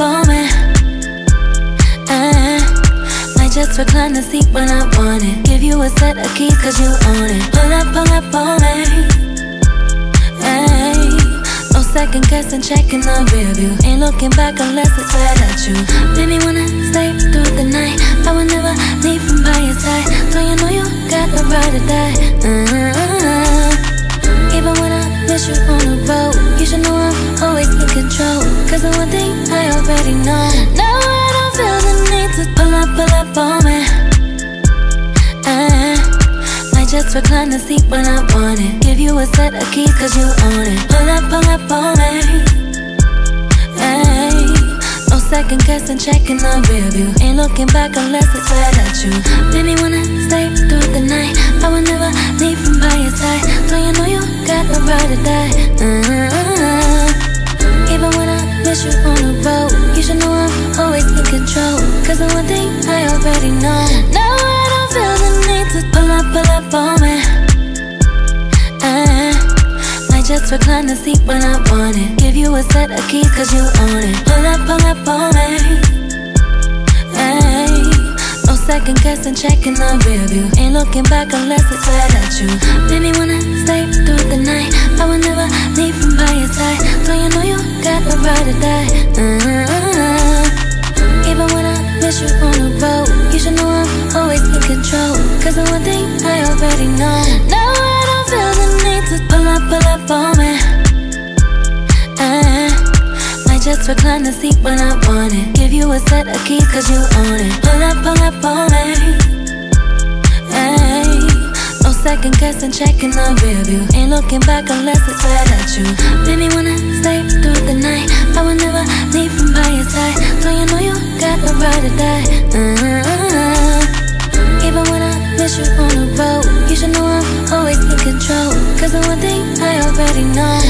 for me I, just recline the seat when I want it. Give you a set of keys cause you own it. Pull up, pull up, pull me. No second guessing, checking the rear view. Ain't looking back unless it's right at you. Made me wanna stay through the night. I will never leave from by your side. So you know you got the ride or die. Uh. Always in control. Cause the one thing I already know. Now I don't feel the need to pull up, pull up on me. Uh, might just recline the seat when I want it. Give you a set of keys cause you own it. Pull up, pull up on me. Hey, no second guessing, checking the rear view. Ain't looking back unless it's right at you. Baby, wanna stay through the night. I will never leave from by your side. So you know you got the right to die. Uh-huh. Miss you on the road, you should know I'm always in control. Cause the one thing I already know. Now I don't feel the need to pull up, pull up on me. Might just recline the seat when I want it. Give you a set of keys cause you own it. Pull up, pull up on me. Second guessing, checking the rear view. Ain't looking back unless it's right at you. Baby, wanna stay through the night. I will never right to die. Uh-huh. Even when I miss you on the road, you should know I'm always in control. Cause the one thing I already know. Now I don't feel the need to pull up, pull up on me. Uh, might just recline the seat when I want it. Give you a set of keys cause you own it. Pull up, pull up on me. No second guessing, checking the rear view. Ain't looking back unless it's right at you. Baby, wanna stay through right to die. Uh-huh. Even when I miss you on the road, you should know I'm always in control. Cause the one thing I already know. Now